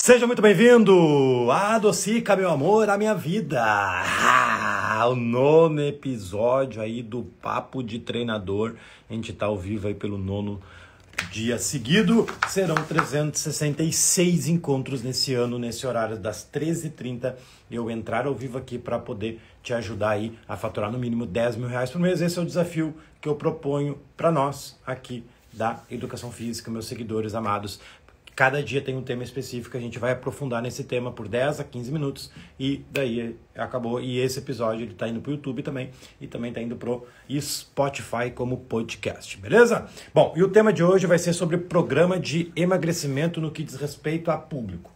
Seja muito bem-vindo! Adocica, meu amor, a minha vida! Ah, o nono episódio aí do Papo de Treinador. A gente tá ao vivo aí pelo nono dia seguido. Serão 366 encontros nesse ano, nesse horário das 13h30. Eu entrar ao vivo aqui para poder te ajudar aí a faturar no mínimo 10 mil reais por mês. Esse é o desafio que eu proponho para nós aqui da Educação Física, meus seguidores amados. Cada dia tem um tema específico, a gente vai aprofundar nesse tema por 10 a 15 minutos e daí acabou. E esse episódio ele tá indo pro YouTube também e também tá indo pro Spotify como podcast, beleza? Bom, e o tema de hoje vai ser sobre programa de emagrecimento no que diz respeito a público,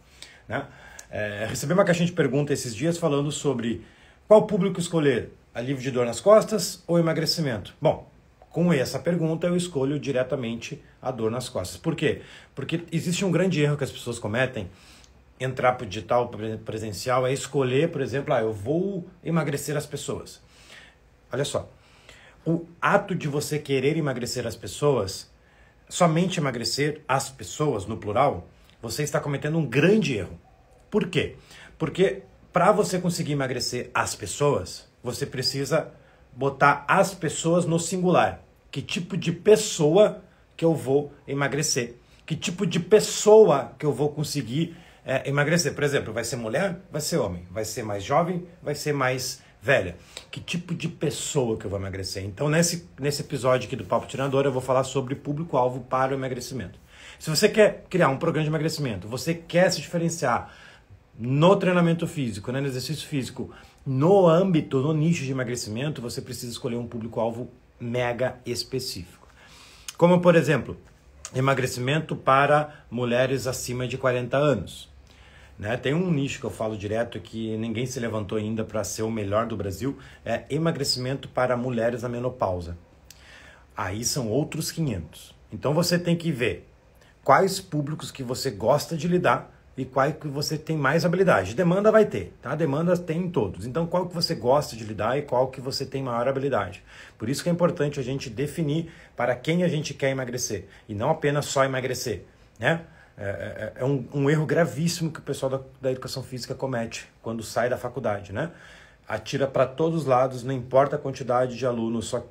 né? É, recebi uma caixinha de pergunta esses dias falando sobre qual público escolher, alívio de dor nas costas ou emagrecimento. Bom, com essa pergunta, eu escolho diretamente a dor nas costas. Por quê? Porque existe um grande erro que as pessoas cometem entrar para o digital presencial é escolher, por exemplo, ah, eu vou emagrecer as pessoas. Olha só, o ato de você querer emagrecer as pessoas, somente emagrecer as pessoas, no plural, você está cometendo um grande erro. Por quê? Porque para você conseguir emagrecer as pessoas, você precisa botar as pessoas no singular. Que tipo de pessoa que eu vou emagrecer? Que tipo de pessoa que eu vou conseguir é, emagrecer? Por exemplo, vai ser mulher? Vai ser homem? Vai ser mais jovem? Vai ser mais velha? Que tipo de pessoa que eu vou emagrecer? Então, nesse, nesse episódio aqui do Papo Tirador, eu vou falar sobre público-alvo para o emagrecimento. Se você quer criar um programa de emagrecimento, você quer se diferenciar no treinamento físico, né, no exercício físico, no âmbito, no nicho de emagrecimento, você precisa escolher um público-alvo mega específico. Como, por exemplo, emagrecimento para mulheres acima de 40 anos. Né? Tem um nicho que eu falo direto que ninguém se levantou ainda para ser o melhor do Brasil, é emagrecimento para mulheres na menopausa. Aí são outros 500. Então você tem que ver quais públicos que você gosta de lidar e qual que você tem mais habilidade. Demanda vai ter, tá? Demanda tem em todos. Então, qual que você gosta de lidar e qual que você tem maior habilidade. Por isso que é importante a gente definir para quem a gente quer emagrecer e não apenas só emagrecer, né? É, é, é um, um, erro gravíssimo que o pessoal da, da educação física comete quando sai da faculdade, né? Atira para todos os lados, não importa a quantidade de alunos, só,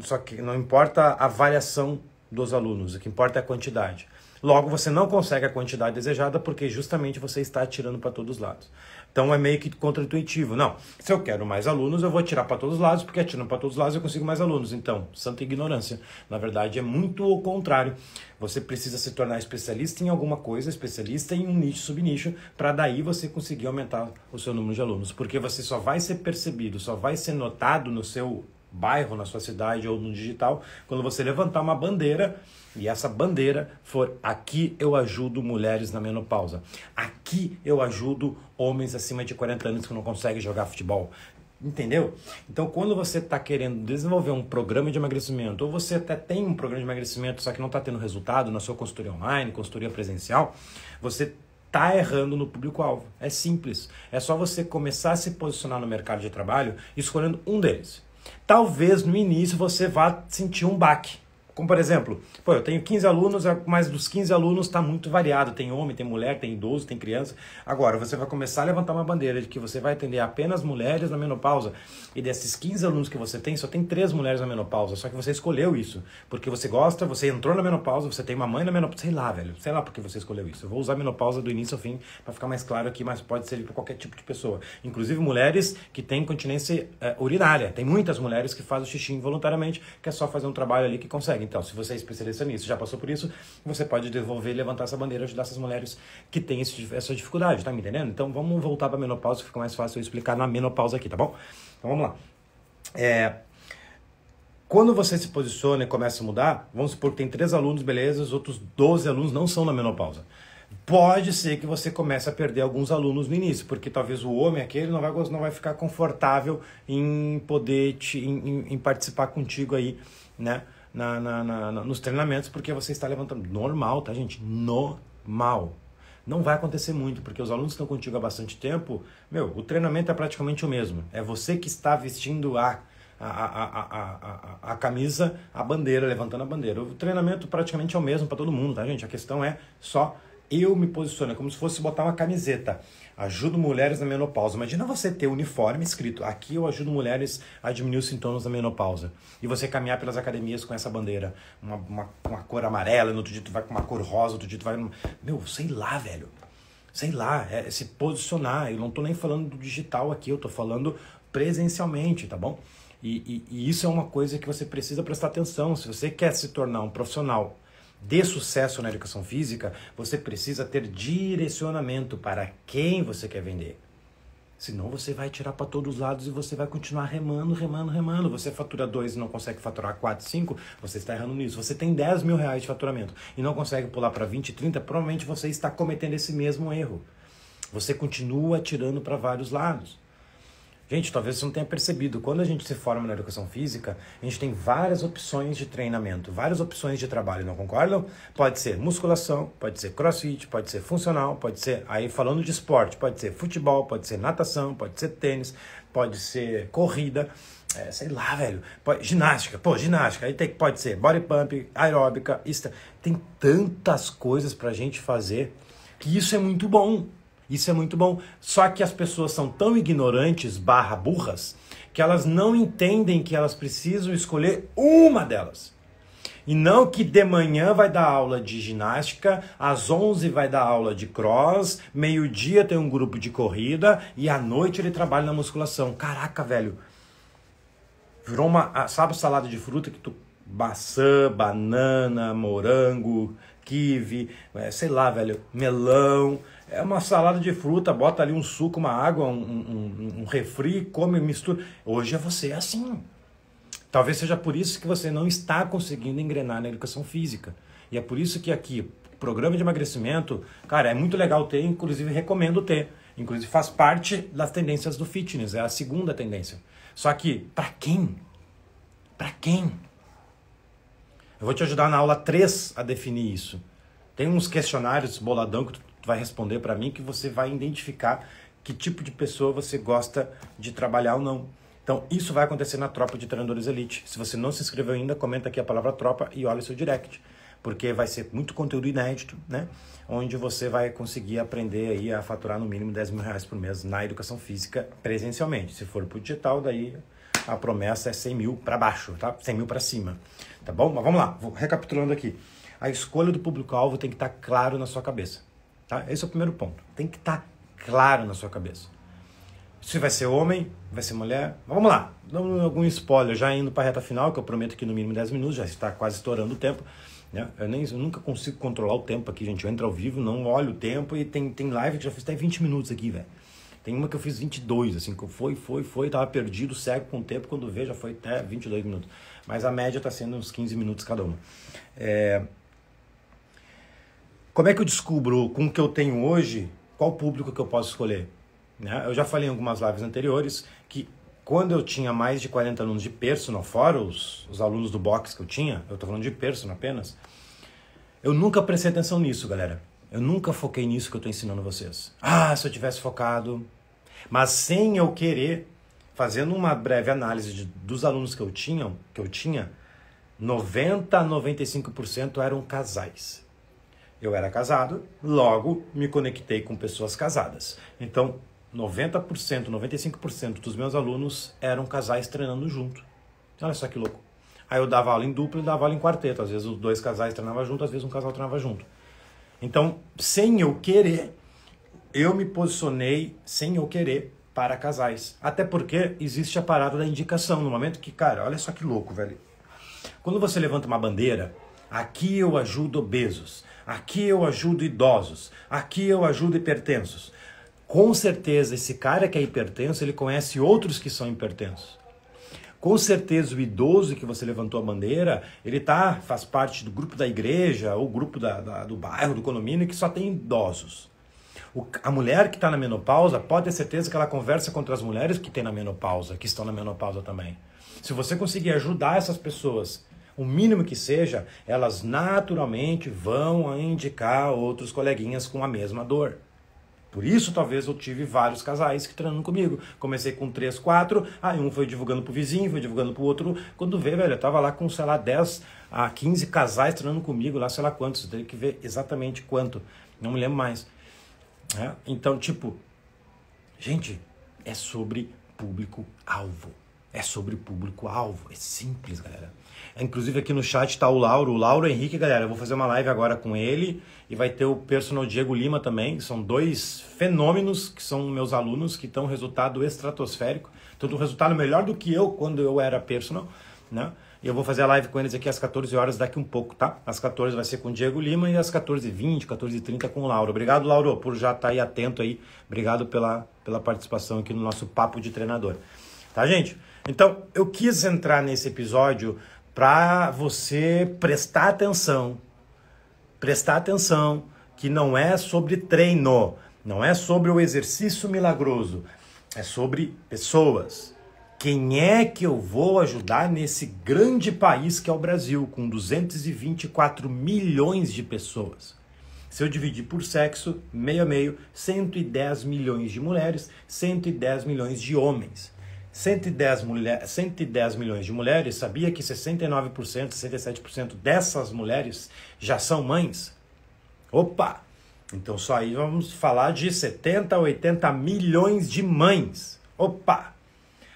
só que não importa a avaliação dos alunos, o que importa é a quantidade. Logo, você não consegue a quantidade desejada porque justamente você está atirando para todos os lados. Então é meio que contraintuitivo. Não, se eu quero mais alunos, eu vou atirar para todos os lados, porque atirando para todos os lados eu consigo mais alunos. Então, santa ignorância. Na verdade, é muito o contrário. Você precisa se tornar especialista em alguma coisa, especialista em um nicho, subnicho, para daí você conseguir aumentar o seu número de alunos. Porque você só vai ser percebido, só vai ser notado no seu bairro, na sua cidade ou no digital, quando você levantar uma bandeira e essa bandeira for aqui eu ajudo mulheres na menopausa. Aqui eu ajudo homens acima de 40 anos que não conseguem jogar futebol. Entendeu? Então, quando você está querendo desenvolver um programa de emagrecimento, ou você até tem um programa de emagrecimento, só que não está tendo resultado na sua consultoria online, consultoria presencial, você está errando no público-alvo. É simples. É só você começar a se posicionar no mercado de trabalho escolhendo um deles. Talvez no início você vá sentir um baque. Como por exemplo, pô, eu tenho 15 alunos, mas dos 15 alunos está muito variado. Tem homem, tem mulher, tem idoso, tem criança. Agora, você vai começar a levantar uma bandeira de que você vai atender apenas mulheres na menopausa. E desses 15 alunos que você tem, só tem três mulheres na menopausa. Só que você escolheu isso. Porque você gosta, você entrou na menopausa, você tem uma mãe na menopausa. Sei lá, velho. Sei lá porque você escolheu isso. Eu vou usar menopausa do início ao fim para ficar mais claro aqui, mas pode ser para qualquer tipo de pessoa. Inclusive mulheres que têm continência é, urinária. Tem muitas mulheres que fazem o xixi involuntariamente, que é só fazer um trabalho ali que consegue. Então, se você é especialista nisso, já passou por isso, você pode devolver levantar essa bandeira, ajudar essas mulheres que têm esse, essa dificuldade, tá me entendendo? Então vamos voltar para menopausa, que fica mais fácil eu explicar na menopausa aqui, tá bom? Então vamos lá. É, quando você se posiciona e começa a mudar, vamos supor que tem três alunos, beleza, os outros 12 alunos não são na menopausa. Pode ser que você comece a perder alguns alunos no início, porque talvez o homem aquele não vai, não vai ficar confortável em poder te, em, em participar contigo aí, né? Na, na, na, nos treinamentos porque você está levantando. Normal, tá, gente? Normal. Não vai acontecer muito, porque os alunos estão contigo há bastante tempo. Meu, o treinamento é praticamente o mesmo. É você que está vestindo a, a, a, a, a, a camisa, a bandeira, levantando a bandeira. O treinamento praticamente é o mesmo para todo mundo, tá, gente? A questão é só Eu me posiciono, é como se fosse botar uma camiseta. Ajudo mulheres na menopausa. Imagina você ter o uniforme escrito: aqui eu ajudo mulheres a diminuir os sintomas da menopausa. E você caminhar pelas academias com essa bandeira, uma, uma, uma cor amarela, no outro dia tu vai com uma cor rosa, outro dia tu vai. Meu, sei lá, velho. Sei lá, é se posicionar. Eu não tô nem falando do digital aqui, eu tô falando presencialmente, tá bom? E, e, e isso é uma coisa que você precisa prestar atenção. Se você quer se tornar um profissional de sucesso na educação física, você precisa ter direcionamento para quem você quer vender. Senão você vai tirar para todos os lados e você vai continuar remando, remando, remando. Você fatura 2 e não consegue faturar 4, 5, você está errando nisso. Você tem 10 mil reais de faturamento e não consegue pular para 20, 30, provavelmente você está cometendo esse mesmo erro. Você continua tirando para vários lados. Gente, talvez você não tenha percebido, quando a gente se forma na educação física, a gente tem várias opções de treinamento, várias opções de trabalho, não concordam? Pode ser musculação, pode ser crossfit, pode ser funcional, pode ser, aí falando de esporte, pode ser futebol, pode ser natação, pode ser tênis, pode ser corrida, é, sei lá, velho, pode, ginástica, pô, ginástica, aí tem, pode ser body pump, aeróbica, isso, tem tantas coisas pra gente fazer que isso é muito bom. Isso é muito bom. Só que as pessoas são tão ignorantes, barra burras, que elas não entendem que elas precisam escolher uma delas. E não que de manhã vai dar aula de ginástica, às 11 vai dar aula de cross, meio-dia tem um grupo de corrida e à noite ele trabalha na musculação. Caraca, velho. Virou uma. Sabe salada de fruta que tu. Maçã, banana, morango, kiwi, é, sei lá, velho, melão. É uma salada de fruta, bota ali um suco, uma água, um, um, um refri, come, mistura. Hoje é você assim. Talvez seja por isso que você não está conseguindo engrenar na educação física. E é por isso que aqui, programa de emagrecimento, cara, é muito legal ter, inclusive recomendo ter. Inclusive faz parte das tendências do fitness, é a segunda tendência. Só que, para quem? Para quem? Eu vou te ajudar na aula 3 a definir isso. Tem uns questionários boladão que tu vai responder para mim que você vai identificar que tipo de pessoa você gosta de trabalhar ou não. Então, isso vai acontecer na Tropa de Treinadores Elite. Se você não se inscreveu ainda, comenta aqui a palavra tropa e olha o seu direct, porque vai ser muito conteúdo inédito, né? Onde você vai conseguir aprender aí a faturar no mínimo 10 mil reais por mês na educação física presencialmente. Se for pro digital, daí a promessa é 100 mil para baixo, tá? 100 mil para cima, tá bom? Mas vamos lá, vou recapitulando aqui. A escolha do público-alvo tem que estar tá claro na sua cabeça. Tá? Esse é o primeiro ponto. Tem que estar tá claro na sua cabeça. Se vai ser homem, vai ser mulher. Vamos lá, dando algum spoiler, já indo para a reta final, que eu prometo que no mínimo 10 minutos, já está quase estourando o tempo. Né? Eu, nem, eu nunca consigo controlar o tempo aqui, gente. Eu entro ao vivo, não olho o tempo e tem, tem live que já fiz até 20 minutos aqui, velho. Tem uma que eu fiz 22, assim, que foi, foi, foi, tava perdido, cego com o tempo, quando vejo já foi até 22 minutos. Mas a média está sendo uns 15 minutos cada uma. É, como é que eu descubro com o que eu tenho hoje qual público que eu posso escolher? Né? Eu já falei em algumas lives anteriores que quando eu tinha mais de 40 alunos de personal, fora os, os alunos do box que eu tinha, eu estou falando de personal apenas, eu nunca prestei atenção nisso, galera. Eu nunca foquei nisso que eu estou ensinando vocês. Ah, se eu tivesse focado. Mas sem eu querer, fazendo uma breve análise de, dos alunos que eu tinha, que eu tinha, 90 a 95% eram casais. Eu era casado, logo me conectei com pessoas casadas. Então, 90%, 95% dos meus alunos eram casais treinando junto. Olha só que louco. Aí eu dava aula em dupla e dava aula em quarteto. Às vezes os dois casais treinavam junto, às vezes um casal treinava junto. Então, sem eu querer, eu me posicionei sem eu querer para casais. Até porque existe a parada da indicação. No momento que, cara, olha só que louco, velho. Quando você levanta uma bandeira, aqui eu ajudo obesos, Aqui eu ajudo idosos, aqui eu ajudo hipertensos. Com certeza, esse cara que é hipertenso, ele conhece outros que são hipertensos. Com certeza, o idoso que você levantou a bandeira, ele tá, faz parte do grupo da igreja, ou grupo da, da, do bairro, do condomínio, que só tem idosos. O, a mulher que está na menopausa, pode ter certeza que ela conversa com outras mulheres que têm na menopausa, que estão na menopausa também. Se você conseguir ajudar essas pessoas o mínimo que seja, elas naturalmente vão indicar outros coleguinhas com a mesma dor. Por isso, talvez eu tive vários casais que treinam comigo. Comecei com três, quatro, aí um foi divulgando pro vizinho, foi divulgando pro outro. Quando vê, velho, eu tava lá com, sei lá, 10 a 15 casais treinando comigo, lá sei lá quantos, tem que ver exatamente quanto. Não me lembro mais. É? Então, tipo, gente, é sobre público-alvo. É sobre público-alvo. É simples, galera. Inclusive aqui no chat está o Lauro, o Lauro Henrique, galera. Eu vou fazer uma live agora com ele e vai ter o personal Diego Lima também. São dois fenômenos que são meus alunos que estão resultado estratosférico. Tanto um resultado melhor do que eu quando eu era personal, né? E eu vou fazer a live com eles aqui às 14 horas daqui um pouco, tá? Às 14 vai ser com o Diego Lima e às 14h20, 14h30 com o Lauro. Obrigado, Lauro, por já estar tá aí atento aí. Obrigado pela, pela participação aqui no nosso Papo de Treinador. Tá, gente? Então, eu quis entrar nesse episódio para você prestar atenção. Prestar atenção que não é sobre treino, não é sobre o exercício milagroso, é sobre pessoas quem é que eu vou ajudar nesse grande país que é o Brasil, com 224 milhões de pessoas? Se eu dividir por sexo, meio a meio, 110 milhões de mulheres, 110 milhões de homens. 110, mulher, 110 milhões de mulheres, sabia que 69%, 67% dessas mulheres já são mães? Opa! Então só aí vamos falar de 70, 80 milhões de mães. Opa!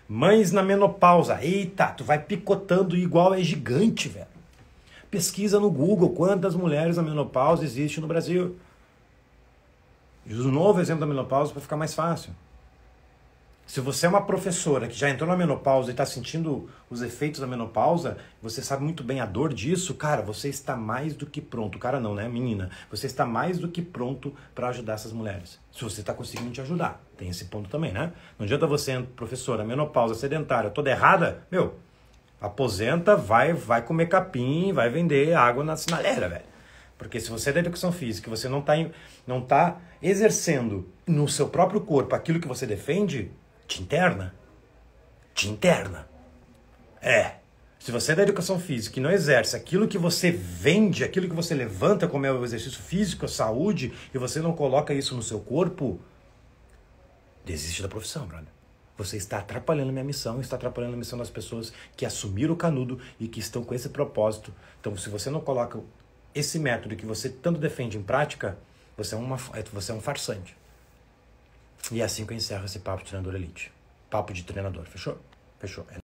Mães na menopausa. Eita, tu vai picotando igual é gigante, velho. Pesquisa no Google quantas mulheres na menopausa existem no Brasil. Usa um novo exemplo da menopausa para ficar mais fácil. Se você é uma professora que já entrou na menopausa e está sentindo os efeitos da menopausa, você sabe muito bem a dor disso, cara, você está mais do que pronto. Cara, não, né, menina? Você está mais do que pronto para ajudar essas mulheres. Se você está conseguindo te ajudar. Tem esse ponto também, né? Não adianta você, professora, menopausa, sedentária, toda errada, meu, aposenta, vai, vai comer capim, vai vender água na sinaleira, velho. Porque se você é da educação física, você não está não tá exercendo no seu próprio corpo aquilo que você defende, te interna. Te interna. É. Se você é da educação física e não exerce aquilo que você vende, aquilo que você levanta como é o exercício físico, a saúde, e você não coloca isso no seu corpo, desiste da profissão, brother. Você está atrapalhando a minha missão, está atrapalhando a missão das pessoas que assumiram o canudo e que estão com esse propósito. Então, se você não coloca esse método que você tanto defende em prática, você é, uma, você é um farsante. E é assim que eu encerro esse papo de treinador elite. Papo de treinador, fechou? Fechou.